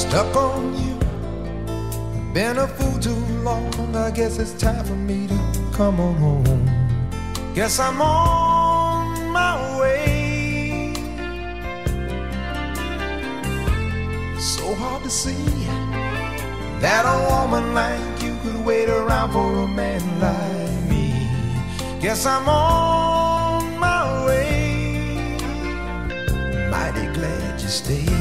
Stuck on you. Been a fool too long. I guess it's time for me to come on home. Guess I'm on my way. So hard to see that a woman like you could wait around for a man like me. Guess I'm on my way. Mighty glad you stayed.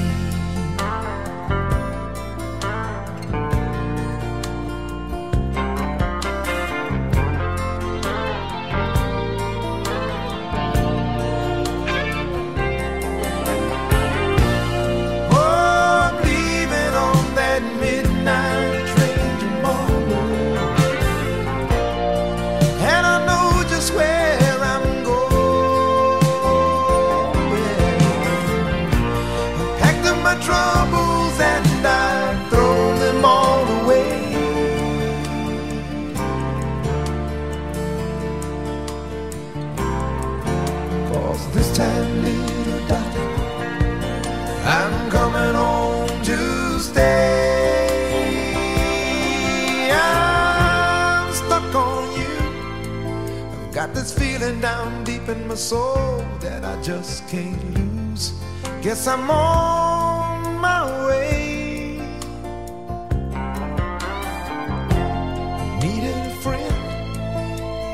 This time, little darling. I'm coming home to stay. I'm stuck on you. I've got this feeling down deep in my soul that I just can't lose. Guess I'm on my way. Needed a friend,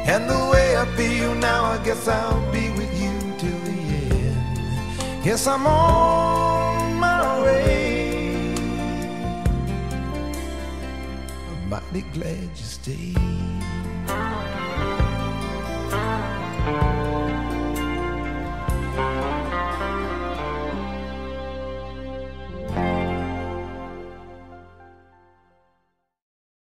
and the way I feel now, I guess I'll be with you. Guess I'm on my way. I'm mighty glad you stayed.